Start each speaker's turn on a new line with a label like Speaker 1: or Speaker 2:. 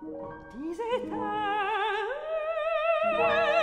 Speaker 1: Diese Tag